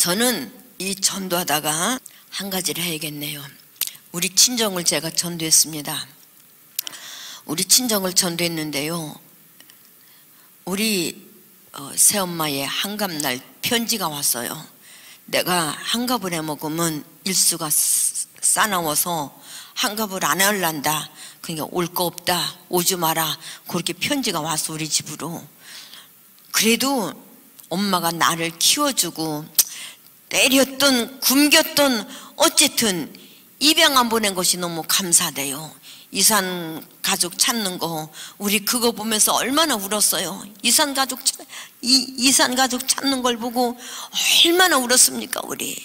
저는 이 전도하다가 한 가지를 해야겠네요. 우리 친정을 제가 전도했습니다. 우리 친정을 전도했는데요. 우리 어, 새엄마의 한갑날 편지가 왔어요. 내가 한갑을 해 먹으면 일수가 싸나워서 한갑을 안 할란다. 그러니까 올 거 없다. 오지 마라. 그렇게 편지가 왔어 우리 집으로. 그래도 엄마가 나를 키워주고 때렸던 굶겼던 어쨌든 입양 안 보낸 것이 너무 감사돼요. 이산 가족 찾는 거 우리 그거 보면서 얼마나 울었어요. 이산 가족 이 이산 가족 찾는 걸 보고 얼마나 울었습니까 우리.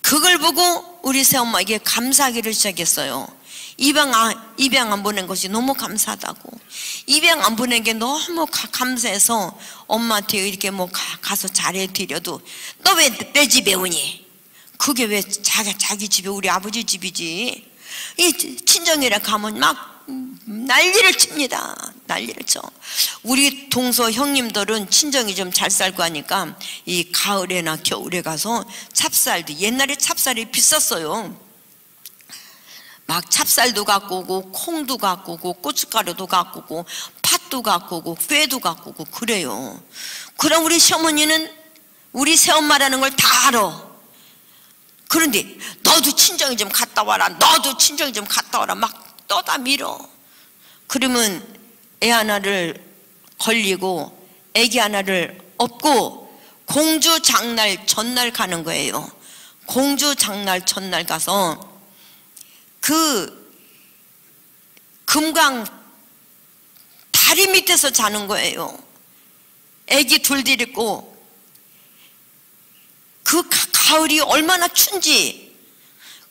그걸 보고 우리 새엄마에게 감사하기를 시작했어요. 입양, 아, 입양 안 보낸 것이 너무 감사하다고. 입양 안 보낸 게 너무 가, 감사해서 엄마한테 이렇게 뭐 가, 서 잘해드려도 너 왜 내 집에 오니? 그게 왜 자기, 자기 집에 우리 아버지 집이지? 이 친정이라 가면 막 난리를 칩니다. 난리를 쳐. 우리 동서 형님들은 친정이 좀 잘 살고 하니까 이 가을에나 겨울에 가서 찹쌀도 옛날에 찹쌀이 비쌌어요. 막 찹쌀도 갖고 오고 콩도 갖고 오고 고춧가루도 갖고 오고 팥도 갖고 오고 꾀도 갖고 오고 그래요. 그럼 우리 시어머니는 우리 새엄마라는 걸 다 알아. 그런데 너도 친정이 좀 갔다 와라. 너도 친정이 좀 갔다 와라. 막 떠다 밀어. 그러면 애 하나를 걸리고 애기 하나를 업고 공주 장날 전날 가는 거예요. 공주 장날 전날 가서 그 금강 다리 밑에서 자는 거예요. 애기 둘 데리고. 그 가을이 얼마나 춘지.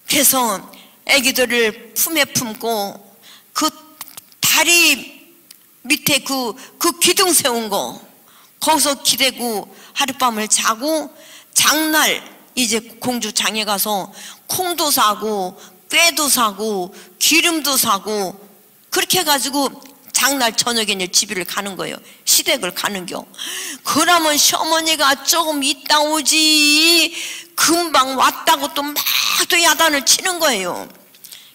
그래서 애기들을 품에 품고 그 다리 밑에 그, 그 기둥 세운 거. 거기서 기대고 하룻밤을 자고 장날 이제 공주 장에 가서 콩도 사고 꾀도 사고 기름도 사고 그렇게 해가지고 장날 저녁에 이제 집을 가는 거예요. 시댁을 가는 겨. 그러면 시어머니가 조금 있다 오지 금방 왔다고 또 막 또 야단을 치는 거예요.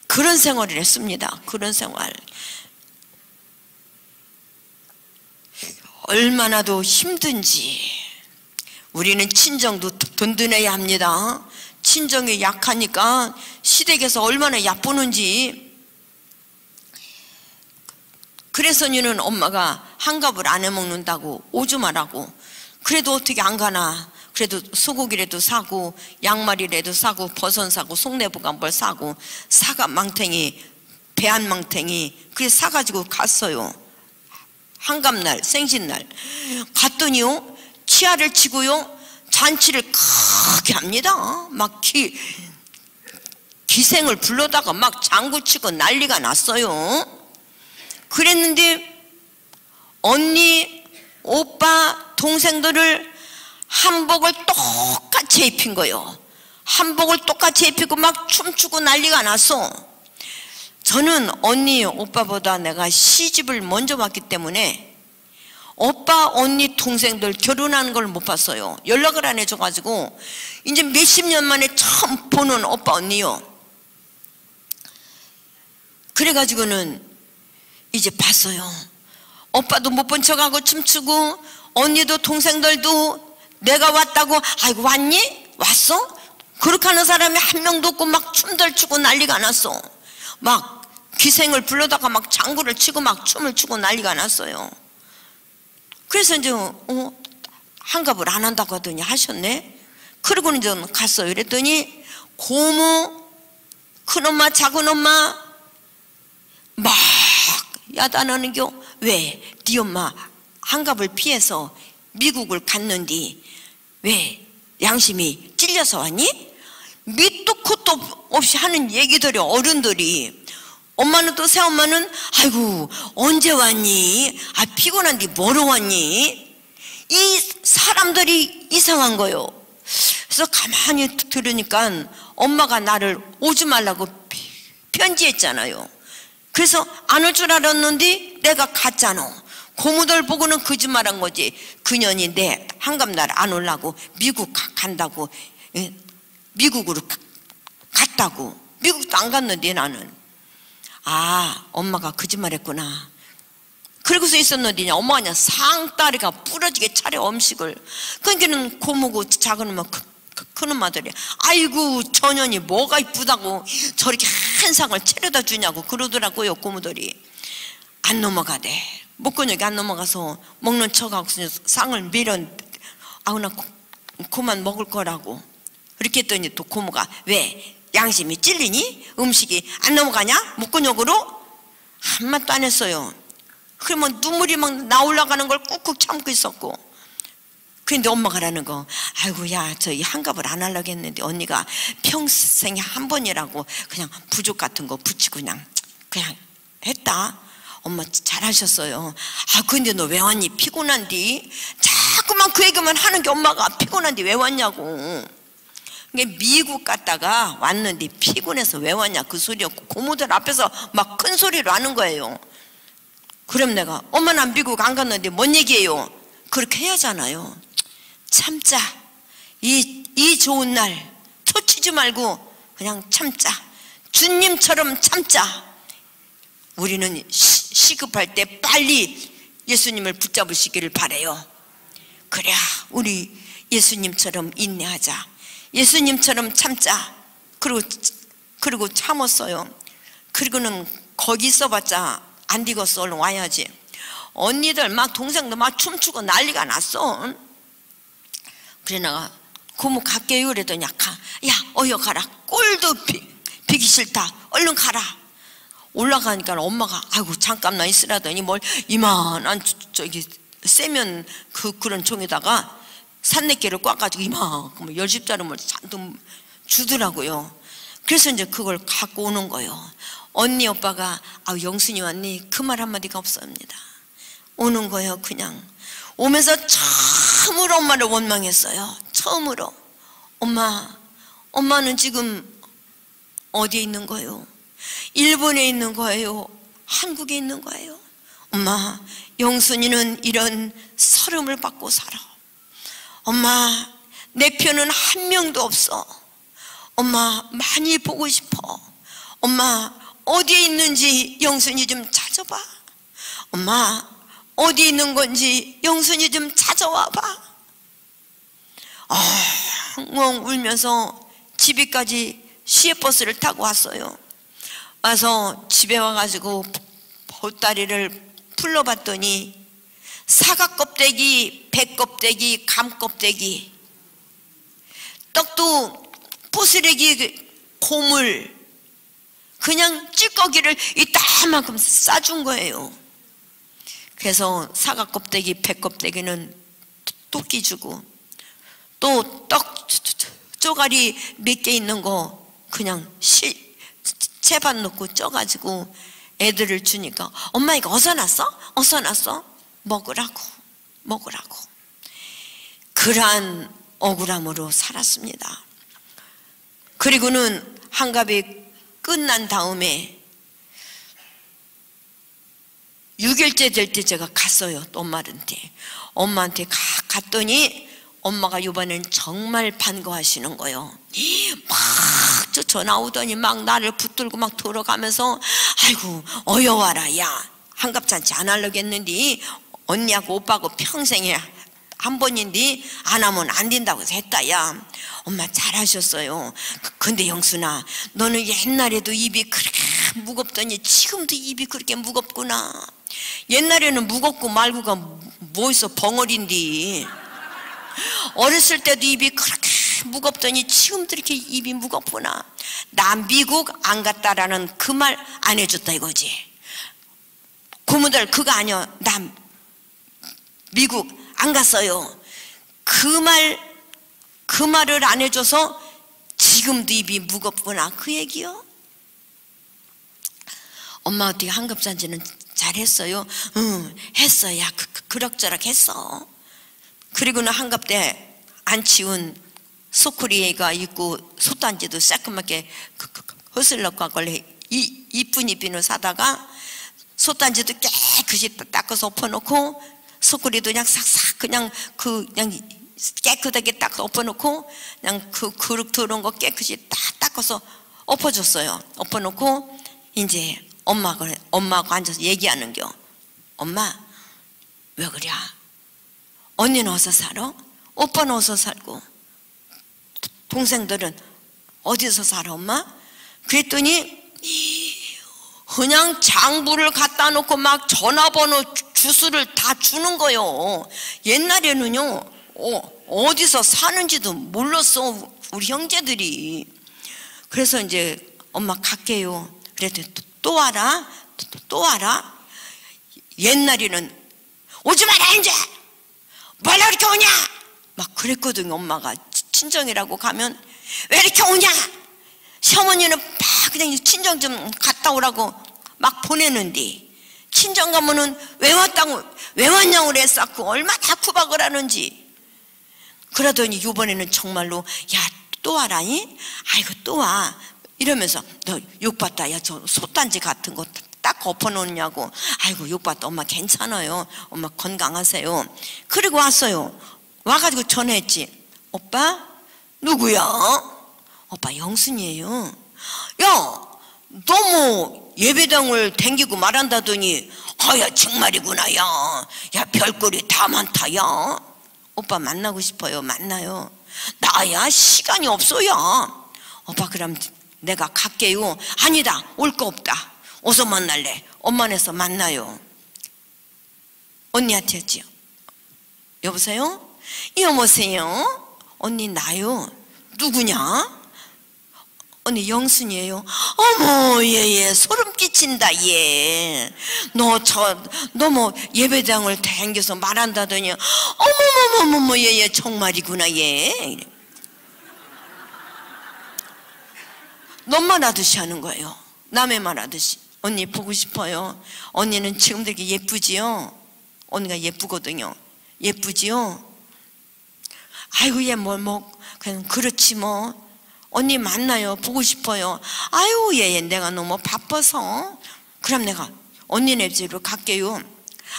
그런 생활을 했습니다. 그런 생활. 얼마나 도 힘든지 우리는 친정도 든든해야 합니다. 친정이 약하니까 시댁에서 얼마나 야쁘는지. 그래서 니는 엄마가 한갑을 안 해먹는다고 오줌하라고. 그래도 어떻게 안 가나? 그래도 소고기라도 사고 양말이라도 사고 버선 사고 속내부간벌 사고 사과 망탱이 배한 망탱이 그게 사가지고 갔어요. 한갑날 생신날. 갔더니요 치아를 치고요 잔치를 크게 합니다. 막 기, 기생을 불러다가 막 장구치고 난리가 났어요. 그랬는데 언니, 오빠, 동생들을 한복을 똑같이 입힌 거예요. 한복을 똑같이 입히고 막 춤추고 난리가 났어. 저는 언니, 오빠보다 내가 시집을 먼저 왔기 때문에 오빠, 언니, 동생들 결혼하는 걸 못 봤어요. 연락을 안 해줘가지고, 이제 몇십 년 만에 처음 보는 오빠, 언니요. 그래가지고는 이제 봤어요. 오빠도 못 본 척하고 춤추고, 언니도 동생들도 내가 왔다고, 아이고, 왔니? 왔어? 그렇게 하는 사람이 한 명도 없고 막 춤들 추고 난리가 났어. 막 기생을 불러다가 막 장구를 치고 막 춤을 추고 난리가 났어요. 그래서 이제 어, 한갑을 안 한다고 하더니 하셨네. 그러고는 이제 갔어요. 이랬더니 고모, 큰엄마, 작은엄마 막 야단하는 겨. 왜? 네 엄마 한갑을 피해서 미국을 갔는디 왜? 양심이 찔려서 왔니? 밑도 끝도 없이 하는 얘기들이 어른들이 엄마는 또 새엄마는 아이고 언제 왔니? 아 피곤한데 뭐로 왔니? 이 사람들이 이상한 거요. 그래서 가만히 들으니까 엄마가 나를 오지 말라고 편지했잖아요. 그래서 안 올 줄 알았는데 내가 갔잖아. 고모들 보고는 거짓말한 거지. 그년이 내 한갑날 안 올라고 미국 가- 간다고 예? 미국으로 가- 갔다고. 미국도 안 갔는데 나는. 아 엄마가 거짓말했구나. 그러고서 엄마가 그냥 상다리가 부러지게 차려 음식을. 그러니까는 고모고 작은 엄마 그, 그, 큰 엄마들이 아이고 전년이 뭐가 이쁘다고 저렇게 한 상을 차려다 주냐고 그러더라고요 고모들이. 안 넘어가대. 목근육이 안 넘어가서 먹는 척하고 상을 밀어 아우 나 고- 그만 먹을 거라고 그렇게 했더니 또 고모가 왜 양심이 찔리니? 음식이 안 넘어가냐? 목근육으로? 한마디도 안 했어요. 그러면 눈물이 막 나올라가는 걸 꾹꾹 참고 있었고. 근데 엄마가 라는 거. 아이고 야 저희 한갑을 안 하려고 했는데 언니가 평생에 한 번이라고 그냥 부족 같은 거 붙이고 그냥 그냥 했다. 엄마 잘하셨어요. 아 근데 너 왜 왔니? 피곤한디? 자꾸만 그 얘기만 하는 게 엄마가 피곤한데 왜 왔냐고 미국 갔다가 왔는데 피곤해서 왜 왔냐? 그 소리였고 고모들 앞에서 막 큰 소리로 하는 거예요. 그럼 내가 엄마 난 미국 안 갔는데 뭔 얘기예요? 그렇게 해야잖아요. 참자. 이, 이 좋은 날 토치지 말고 그냥 참자. 주님처럼 참자. 우리는 시, 시급할 때 빨리 예수님을 붙잡으시기를 바래요. 그래야 우리 예수님처럼 인내하자 예수님처럼 참자. 그리고 그리고 참았어요. 그리고는 거기 있어봤자 안 되겠어 얼른 와야지. 언니들 막 동생들 막 춤추고 난리가 났어. 그래 나가 고모 갈게요 그랬더니 가. 야 어여 가라. 꼴도 비, 비기 싫다. 얼른 가라. 올라가니까 엄마가 아이고 잠깐만 있으라더니 뭘 이만한 저- 저기 세면 그 그런 종에다가 산내개를 꽉 가지고 이만큼 열십자름을 잔뜩 주더라고요. 그래서 이제 그걸 갖고 오는 거예요. 언니 오빠가 아 영순이 왔니? 그 말 한마디가 없습니다. 오는 거예요 그냥 오면서 처음으로 엄마를 원망했어요. 처음으로 엄마 엄마는 지금 어디에 있는 거예요? 일본에 있는 거예요? 한국에 있는 거예요? 엄마, 영순이는 이런 서름을 받고 살아. 엄마, 내 편은 한 명도 없어. 엄마, 많이 보고 싶어. 엄마, 어디에 있는지 영순이 좀 찾아봐. 엄마, 어디 있는 건지 영순이 좀 찾아와 봐. 엉엉 울면서 집에까지 시외버스를 타고 왔어요. 와서 집에 와가지고 보따리를 풀러봤더니 사과 껍데기, 배 껍데기, 감 껍데기, 떡도 부스레기 고물, 그냥 찌꺼기를 이따만큼 싸준 거예요. 그래서 사과 껍데기, 배 껍데기는 토끼 주고 또 떡 쪼가리 몇 개 있는 거 그냥 시, 채반 넣고 쪄가지고 애들을 주니까 엄마 이거 어디서 났어? 어디서 났어? 먹으라고 먹으라고. 그러한 억울함으로 살았습니다. 그리고는 한갑이 끝난 다음에 6일째 될 때 제가 갔어요 또 엄마한테. 엄마한테 가, 갔더니 엄마가 이번엔 정말 반가워하시는 거예요. 막 저 전화 오더니 막 나를 붙들고 막 돌아가면서 아이고 어여와라 야. 한갑잔치 안 하려고 했는데 언니하고 오빠하고 평생에 한 번인데 안 하면 안 된다고 했다 야. 엄마 잘하셨어요. 그- 근데 영순아 너는 옛날에도 입이 그렇게 무겁더니 지금도 입이 그렇게 무겁구나. 옛날에는 무겁고 말고가 뭐 있어 벙어리인데. 어렸을 때도 입이 그렇게 무겁더니 지금도 이렇게 입이 무겁구나. 나 미국 안 갔다라는 그 말 안 해줬다 이거지. 고모들 그거 아니야. 나 미국 안 갔어요. 그 말 그 말을 안 해줘서 지금도 입이 무겁구나. 그 얘기요? 엄마 어떻게 한급잔치는 잘했어요? 응 했어. 야 그, 그, 그럭저럭 했어. 그리고는 한갑 때 안 치운 소쿠리가 있고 솥단지도 새까맣게 그, 그, 그, 이 이쁜 이쁜을 사다가 솥단지도 깨끗이 닦아서 엎어놓고 소쿠리도 그냥 싹싹 그냥 그 그냥 깨끗하게 딱 엎어놓고 그냥 그 그릇 들어온 거 깨끗이 딱 닦아서 엎어줬어요. 엎어놓고 이제 엄마가 엄마가 앉아서 얘기하는겨. 엄마 왜 그래? 언니는 어디서 살아? 오빠는 어디서 살고? 동생들은 어디서 살아 엄마? 그랬더니 그냥 장부를 갖다 놓고 막 전화번호 주소를 다 주는 거요. 옛날에는요 어, 디서 사는지도 몰랐어 우리 형제들이. 그래서 이제 엄마 갈게요. 그랬더니 또, 또 와라 또, 또 와라. 옛날에는 오지 마라 이제 뭐라 이렇게 오냐 막 그랬거든요 엄마가 친정이라고 가면 왜 이렇게 오냐 시어머니는 막 그냥 친정 좀 갔다 오라고 막 보내는데 친정 가면은 왜 왔다고 왜 왔냐고 그랬었고 얼마나 구박을 하는지. 그러더니 이번에는 정말로 야 또 와라니 아이고 또 와. 이러면서 너 욕받다 야 저 솥단지 같은 거 딱 엎어놓냐고. 아이고 욕받다 엄마 괜찮아요. 엄마 건강하세요. 그리고 왔어요. 와가지고 전화했지. 오빠 누구야? 오빠 영순이에요. 야 너무 예배당을 댕기고 말한다더니 아야 정말이구나 야. 야 별꼴이 다 많다 야. 오빠 만나고 싶어요 만나요 나야 시간이 없어요 오빠 그럼 내가 갈게요 아니다 올 거 없다 어서 만날래 엄마네서 만나요 언니한테 했지요 여보세요? 여보세요? 언니 나요 누구냐? 언니 영순이에요. 어머 얘얘 소름 끼친다 얘. 너저너뭐 예배당을 댕겨서 말한다더니 어머머머머머 얘얘 정말이구나 얘. 너만 하듯이 하는 거예요. 남의 말 하듯이. 언니 보고 싶어요. 언니는 지금 되게 예쁘지요? 언니가 예쁘거든요. 예쁘지요? 아이고 얘뭐뭐 그냥 그렇지 뭐. 언니 만나요. 보고 싶어요. 아유, 얘, 내가 너무 바빠서. 그럼 내가 언니네 집으로 갈게요.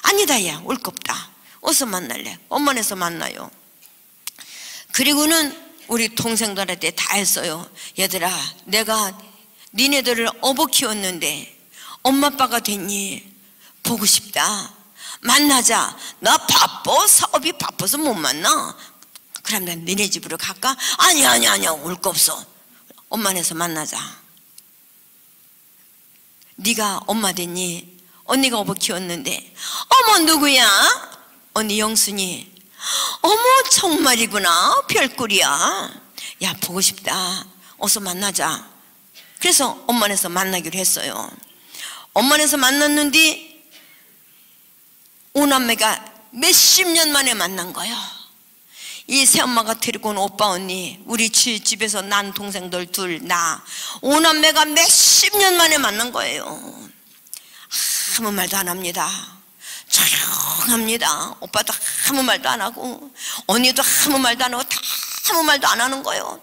아니다, 얘, 올거 없다. 어서 만날래. 엄마네서 만나요. 그리고는 우리 동생들한테 다 했어요. 얘들아, 내가 니네들을 어버 키웠는데 엄마 아빠가 됐니? 보고 싶다. 만나자. 나 바빠. 사업이 바빠서 못 만나. 그럼 난 너네 집으로 갈까? 아니 아니 아니야. 올 거 없어. 엄마네서 만나자. 네가 엄마 됐니? 언니가 어버 키웠는데. 어머 누구야? 언니 영순이. 어머 정말이구나. 별꼴이야. 야 보고 싶다. 어서 만나자. 그래서 엄마네서 만나기로 했어요. 엄마네서 만났는데 오남매가 몇십 년 만에 만난 거예요 이 새엄마가 데리고 온 오빠 언니 우리 집에서 난 동생들 둘 나. 오남매가 몇십 년 만에 만난 거예요. 아무 말도 안 합니다. 조용합니다. 오빠도 아무 말도 안 하고 언니도 아무 말도 안 하고 다 아무 말도 안 하는 거예요.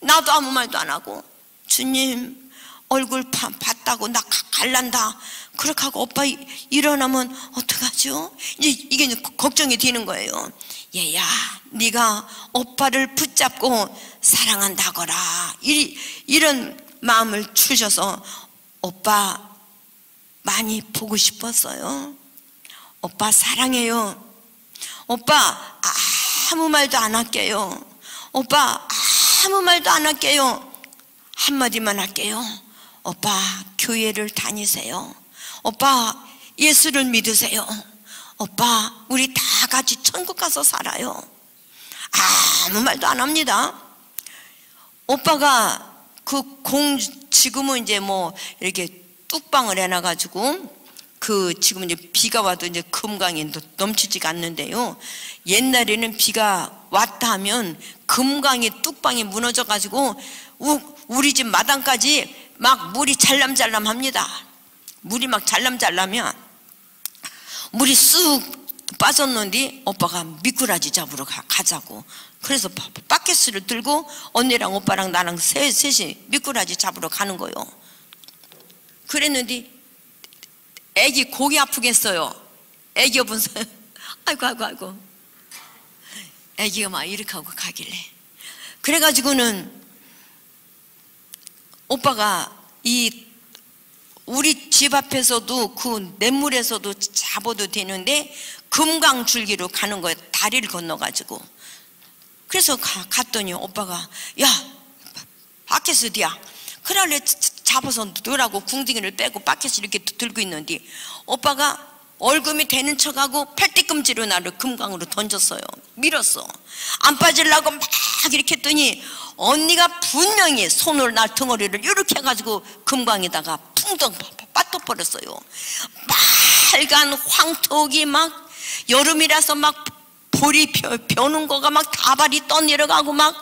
나도 아무 말도 안 하고. 주님 얼굴 봤다고 나 갈란다. 그렇게 하고 오빠 일어나면 어떡하죠? 이게 걱정이 되는 거예요 얘야 네가 오빠를 붙잡고 사랑한다거라. 이, 이런 마음을 주셔서 오빠 많이 보고 싶었어요. 오빠 사랑해요. 오빠 아무 말도 안 할게요. 오빠 아무 말도 안 할게요. 한마디만 할게요. 오빠 교회를 다니세요. 오빠 예수를 믿으세요. 오빠 우리 다 같이 천국 가서 살아요. 아무 말도 안 합니다. 오빠가 그 공 지금은 이제 뭐 이렇게 뚝방을 해놔가지고 그 지금 이제 비가 와도 이제 금강이 넘치지가 않는데요. 옛날에는 비가 왔다 하면 금강이 뚝방이 무너져가지고 우리 집 마당까지 막 물이 잘람잘람 합니다. 물이 막 잘람잘라면 물이 쑥 빠졌는데 오빠가 미꾸라지 잡으러 가, 자고. 그래서 바켓스를 들고 언니랑 오빠랑 나랑 셋, 셋이 미꾸라지 잡으러 가는 거요. 그랬는데 애기 고기 아프겠어요. 애기 여분 아이고 아이고 아이고. 애기가 막 이렇게 하고 가길래. 그래가지고는 오빠가 이 우리 집 앞에서도 그 냇물에서도 잡아도 되는데 금강 줄기로 가는 거예요. 다리를 건너가지고. 그래서 가, 갔더니 오빠가 야 어디야? 그래 잡아서 넣으라고 궁둥이를 빼고 밖에서 이렇게 들고 있는데 오빠가 얼금이 되는 척하고 팔띠꿈치로 나를 금강으로 던졌어요. 밀었어. 안 빠질라고 막 이렇게 했더니 언니가 분명히 손으로 날 덩어리를 이렇게 해가지고 금강에다가 풍덩 빠져버렸어요. 빨간 황토기 막 여름이라서 막 볼이 벼는 거가 막 다발이 떠내려가고 막,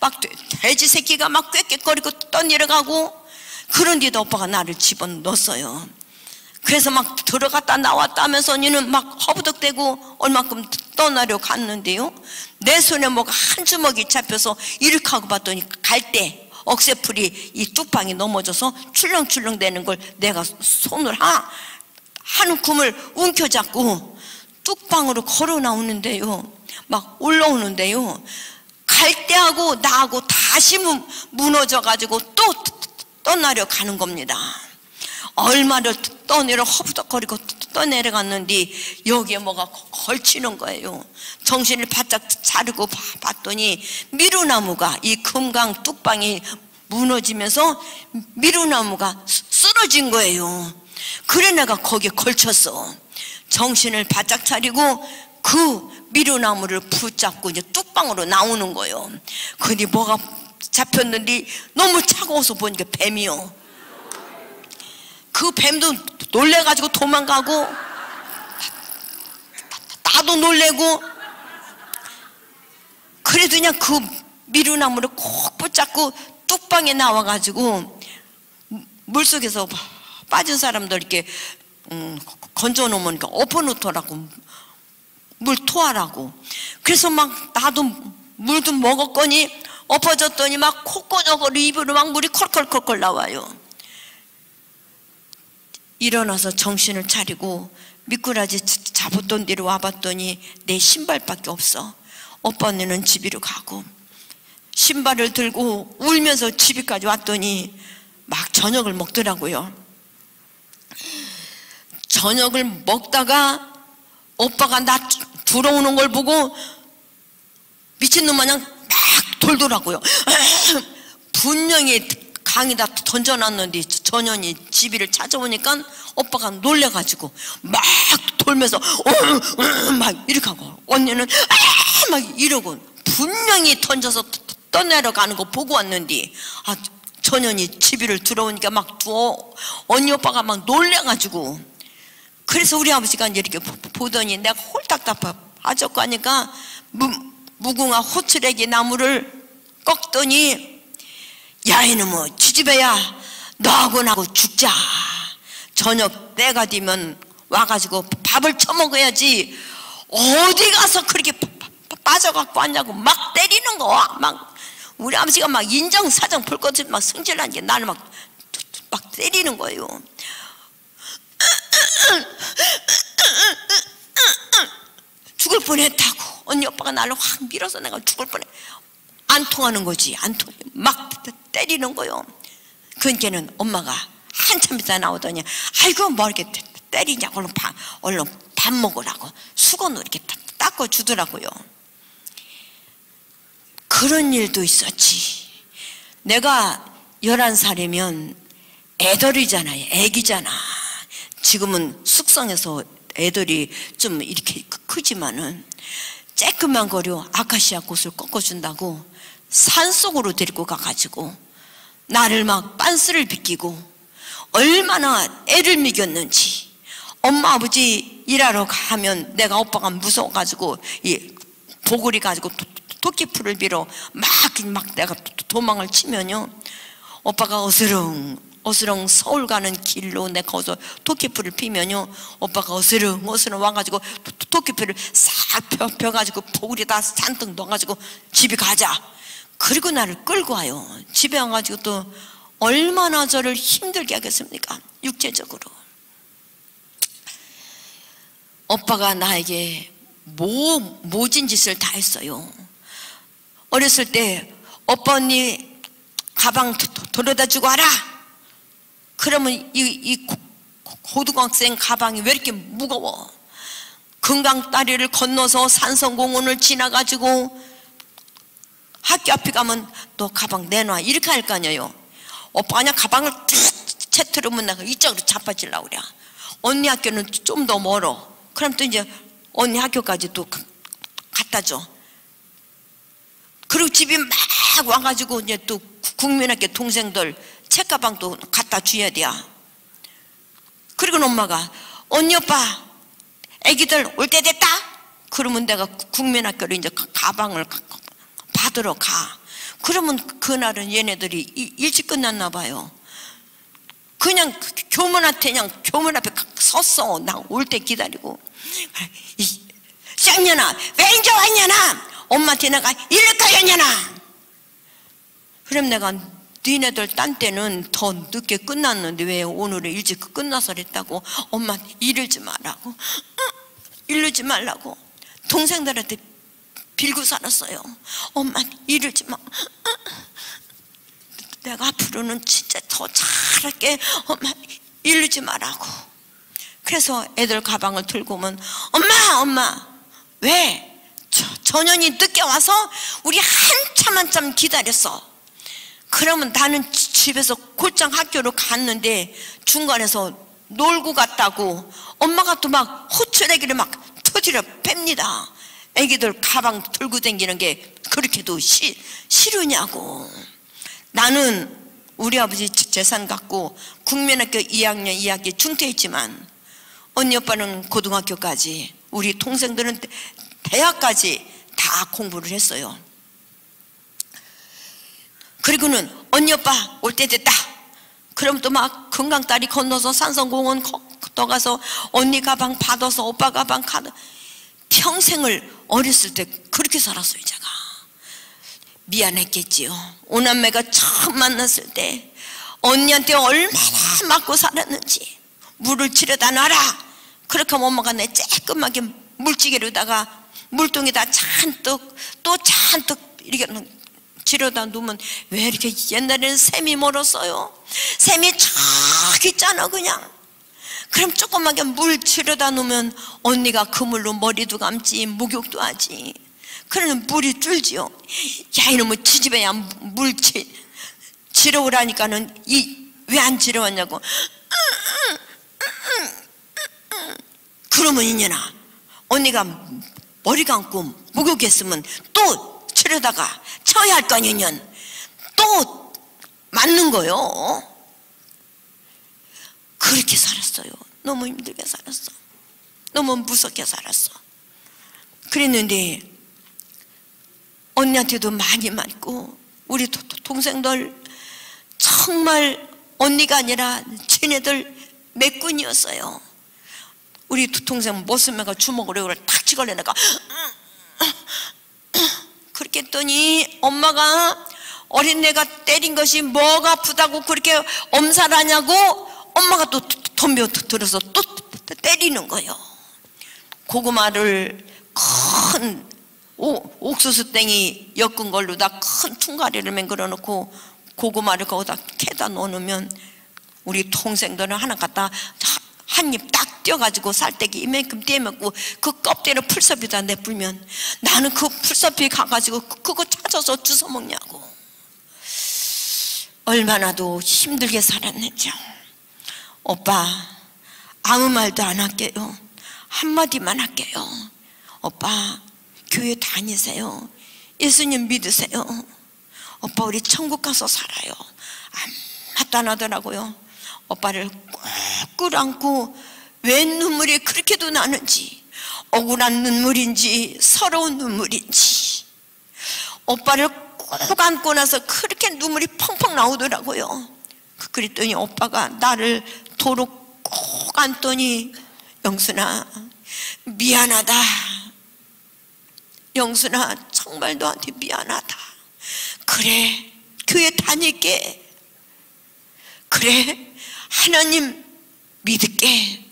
막 돼지 새끼가 막 꾀꾀거리고 떠내려가고 그런데도 오빠가 나를 집어넣었어요. 그래서 막 들어갔다 나왔다 하면서 언니는 막 허부덕대고 얼만큼 떠나려 갔는데요. 내 손에 뭐가 한 주먹이 잡혀서 이렇게 하고 봤더니 갈 때 억새풀이 이 뚝방이 넘어져서 출렁출렁 되는 걸 내가 손을 하, 한 움큼을 움켜잡고 뚝방으로 걸어 나오는데요. 막 올라오는데요. 갈 때하고 나하고 다시 무너져 가지고 또 떠나려 가는 겁니다. 얼마를 떠내려 허부덕거리고 떠내려갔는데 여기에 뭐가 걸치는 거예요. 정신을 바짝 차리고 봤더니 미루나무가 이 금강 뚝방이 무너지면서 미루나무가 쓰러진 거예요. 그래 내가 거기에 걸쳤어. 정신을 바짝 차리고 그 미루나무를 붙잡고 이제 뚝방으로 나오는 거예요. 근데 뭐가 잡혔는데 너무 차가워서 보니까 뱀이요. 그 뱀도 놀래가지고 도망가고 나도 놀래고 그래도 그냥 그 미루나무를 꼭 붙잡고 뚝방에 나와가지고 물속에서 빠진 사람들 이렇게 음, 건져 놓으면 엎어놓더라고. 물 토하라고. 그래서 막 나도 물도 먹었거니 엎어졌더니 막 콧구멍으로 입으로 막 물이 컬컬컬컬 나와요 일어나서 정신을 차리고 미꾸라지 잡았던 데로 와봤더니 내 신발밖에 없어. 오빠 언니는 집으로 가고 신발을 들고 울면서 집에까지 왔더니 막 저녁을 먹더라고요. 저녁을 먹다가 오빠가 나 들어오는 걸 보고 미친놈 마냥 막 돌더라고요. 분명히 강에다 던져놨는데 전현이 집이를 찾아오니까 오빠가 놀래가지고 막 돌면서 막 이렇게 하고 언니는 막 이러고 분명히 던져서 떠내려 가는 거 보고 왔는데 아 전현이 집이를 들어오니까 막 두어 언니 오빠가 막 놀래가지고 그래서 우리 아버지가 이렇게 보더니 내가 홀딱 답답 빠졌고 하니까 무, 무궁화 호출애기 나무를 꺾더니 야 이놈의 지지배야. 너하고 나하고 죽자. 저녁 때가 되면 와가지고 밥을 처먹어야지. 어디 가서 그렇게 빠져갖고 왔냐고 막 때리는 거막 우리 아버지가 막 인정사정 볼 것을 막 승질난 게 나를 막, 막 때리는 거예요. 죽을 뻔했다고. 언니 오빠가 나를 확 밀어서 내가 죽을 뻔해 안 통하는 거지 안 통해 막 때리는 거요. 그러니까는 엄마가 한참 있다 나오더니 아이고 뭐 이렇게 때리냐고 얼른 밥, 얼른 밥 먹으라고 수건으로 이렇게 닦아 주더라고요. 그런 일도 있었지. 내가 11살이면 애들이잖아요. 애기잖아. 지금은 숙성해서 애들이 좀 이렇게 크지만은 쬐끄만 거려 아카시아 꽃을 꺾어준다고 산속으로 데리고 가가지고 나를 막 빤스를 비끼고 얼마나 애를 먹였는지 엄마 아버지 일하러 가면 내가 오빠가 무서워가지고 이 보글이 가지고 토끼풀을 빌어 막, 막 내가 도망을 치면요 오빠가 어스렁 어스렁 서울 가는 길로 내가 거기서 토끼풀을 피면요 오빠가 어스렁 어스렁 와가지고 토끼풀을 싹 펴, 펴가지고 보글에다 잔뜩 넣어가지고 집에 가자 그리고 나를 끌고 와요. 집에 와가지고 또 얼마나 저를 힘들게 하겠습니까? 육체적으로. 오빠가 나에게 뭐, 모진 짓을 다 했어요. 어렸을 때 오빠 언니 가방 돌려다 주고 와라. 그러면 이, 이 고등학생 가방이 왜 이렇게 무거워? 금강다리를 건너서 산성공원을 지나가지고 학교 앞에 가면 너 가방 내놔. 이렇게 할 거 아니에요. 오빠 그냥 가방을 채 틀으면 내가 이쪽으로 자빠질라 그래. 언니 학교는 좀 더 멀어. 그럼 또 이제 언니 학교까지 또 갖다 줘. 그리고 집에 막 와가지고 이제 또 국민학교 동생들 책가방도 갖다 줘야 돼 그리고 엄마가 언니 오빠 애기들 올 때 됐다? 그러면 내가 국민학교로 이제 가방을 받으러 가 그러면 그날은 얘네들이 일찍 끝났나 봐요. 그냥 교문 앞에 그냥 교문 앞에 섰어. 나 올 때 기다리고. 쌍년아 왜 이제 왔냐나? 엄마한테 내가 일을 가였냐나? 그럼 내가 니네들 딴 때는 더 늦게 끝났는데 왜 오늘은 일찍 끝나서 그랬다고? 엄마 이러지 말라고. 이러지 말라고. 동생들한테 빌고 살았어요. 엄마 이러지 마. 내가 앞으로는 진짜 더 잘할게. 엄마 이러지 말라고. 그래서 애들 가방을 들고 오면 엄마 엄마 왜? 저, 전년이 늦게 와서 우리 한참 한참 기다렸어. 그러면 나는 집에서 곧장 학교로 갔는데 중간에서 놀고 갔다고 엄마가 또 막 호출애기를 막 터지려 팹니다 애기들 가방 들고 다니는 게 그렇게도 시, 싫으냐고. 나는 우리 아버지 재산 갖고 국민학교 2학년 2학기 중퇴했지만 언니 오빠는 고등학교까지 우리 동생들은 대학까지 다 공부를 했어요. 그리고는 언니 오빠 올 때 됐다. 그럼 또 막 금강다리 건너서 산성공원 또 가서 언니 가방 받아서 오빠 가방 가다 평생을 어렸을 때 그렇게 살았어요 제가. 미안했겠지요. 오남매가 처음 만났을 때 언니한테 얼마나 맞고 살았는지 물을 치려다 놔라. 그렇게 엄마가 내 쬐끔하게 물찌개로다가 물통에다 잔뜩 또 잔뜩 이렇게 지려다 놓으면 왜 이렇게 옛날에는 샘이 멀었어요? 샘이 쫙 있잖아 그냥 그럼 조그맣게 물 지려다 놓으면 언니가 그 물로 머리도 감지 목욕도 하지. 그러면 물이 줄지요. 야 이놈의 지집애야 물 지, 지러 오라니까는 이 왜 안 지러 왔냐고. 그러면 이년아 언니가 머리 감고 목욕했으면 또 치려다가 쳐야 할 거 아니냐 또 맞는 거요 그렇게 살았어요. 너무 힘들게 살았어. 너무 무섭게 살았어. 그랬는데 언니한테도 많이 맞고 우리 동생들 정말 언니가 아니라 쟤네들 매꾼이었어요. 우리 동생 모습매가 주먹으로 이걸 탁 찍어내 내가 그렇게 했더니 엄마가 어린애가 때린 것이 뭐가 아프다고 그렇게 엄살하냐고 엄마가 또 덤벼 들어서 또 때리는 거예요. 고구마를 큰 옥수수 땡이 엮은 걸로다 큰 퉁가리를 맹글어 놓고 고구마를 거기다 캐다 놓으면 우리 동생들은 하나 갖다 한 입딱 띄어가지고 살떼기 이만큼 떼먹고 그 껍데기를 풀섭에다 내불면 나는 그 풀섭에 가가지고 그거 찾아서 주워 먹냐고. 얼마나도 힘들게 살았는지 오빠 아무 말도 안 할게요. 한마디만 할게요. 오빠 교회 다니세요. 예수님 믿으세요. 오빠 우리 천국 가서 살아요. 안 나타나더라고요. 오빠를 꾹 끌안고 왜 눈물이 그렇게도 나는지 억울한 눈물인지 서러운 눈물인지. 오빠를 꼭 안고 나서 그렇게 눈물이 펑펑 나오더라고요 그랬더니 오빠가 나를 도로 꼭 안더니 영순아 미안하다. 영순아 정말 너한테 미안하다. 그래 교회 다닐게. 그래 하나님 믿을게.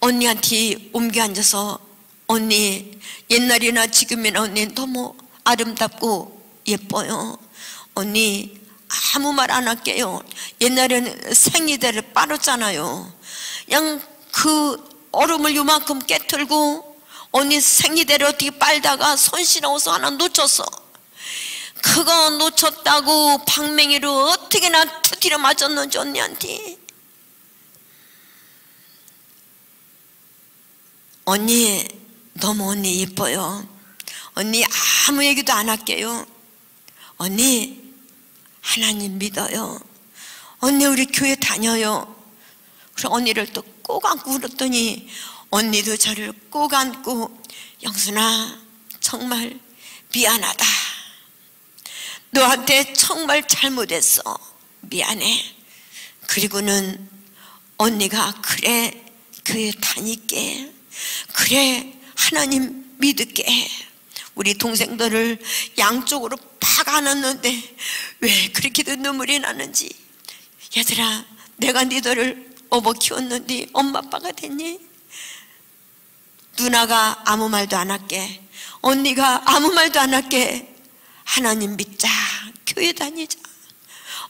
언니한테 옮겨 앉아서 언니 옛날이나 지금이나 언니 너무 아름답고 예뻐요. 언니 아무 말 안 할게요. 옛날에는 생리대를 빨았잖아요. 그냥 그 얼음을 요만큼 깨틀고 언니 생리대를 어떻게 빨다가 손실어서 하나 놓쳤어. 그거 놓쳤다고 방맹이로 어떻게 나 투티를 맞았는지 언니한테. 언니 너무 언니 예뻐요. 언니 아무 얘기도 안 할게요. 언니 하나님 믿어요. 언니 우리 교회 다녀요. 그래서 언니를 또 꼭 안고 울었더니 언니도 저를 꼭 안고 영순아 정말 미안하다. 너한테 정말 잘못했어. 미안해. 그리고는 언니가 그래 교회 다닐게. 그래 하나님 믿을게. 우리 동생들을 양쪽으로 팍 안았는데 왜 그렇게도 눈물이 나는지. 얘들아 내가 니들을 업어 키웠는데 엄마 아빠가 됐니? 누나가 아무 말도 안 할게. 언니가 아무 말도 안 할게. 하나님 믿자. 교회 다니자.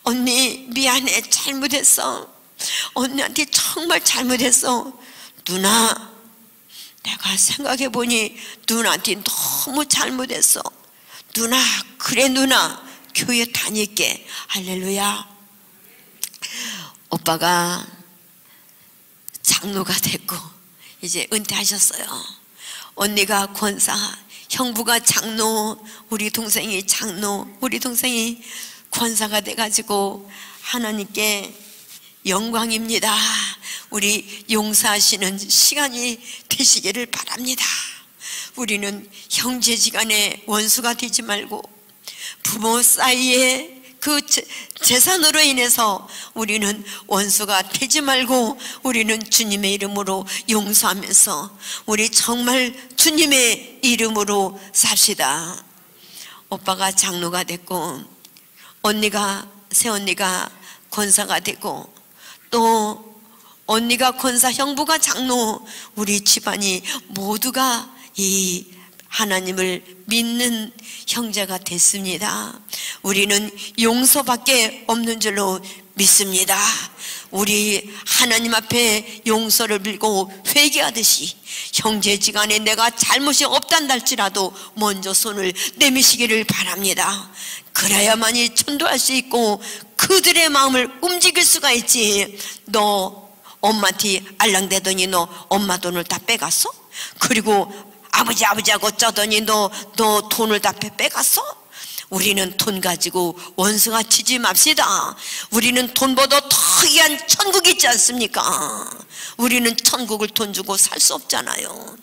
언니 미안해. 잘못했어. 언니한테 정말 잘못했어. 누나 내가 생각해 보니 누나한테 너무 잘못했어. 누나 그래 누나. 교회 다닐게. 할렐루야. 오빠가 장로가 됐고 이제 은퇴하셨어요. 언니가 권사 형부가 장로 우리 동생이 장로 우리 동생이 권사가 돼가지고 하나님께 영광입니다. 우리 용서하시는 시간이 되시기를 바랍니다. 우리는 형제지간의 원수가 되지 말고 부모 사이에 그 재산으로 인해서 우리는 원수가 되지 말고 우리는 주님의 이름으로 용서하면서 우리 정말 주님의 이름으로 삽시다. 오빠가 장로가 됐고 언니가 새언니가 권사가 되고 또 언니가 권사 형부가 장로 우리 집안이 모두가 이 하나님을 믿는 형제가 됐습니다. 우리는 용서밖에 없는 줄로 믿습니다. 우리 하나님 앞에 용서를 빌고 회개하듯이 형제지간에 내가 잘못이 없단 할지라도 먼저 손을 내미시기를 바랍니다. 그래야만이 전도할 수 있고 그들의 마음을 움직일 수가 있지. 너 엄마한테 알랑대더니 너 엄마 돈을 다 빼갔어? 그리고 아버지 아버지 하고 짜더니 너, 너 돈을 다 빼갔어? 우리는 돈 가지고 원수가 치지 맙시다. 우리는 돈보다 더 귀한 천국이 있지 않습니까? 우리는 천국을 돈 주고 살 수 없잖아요.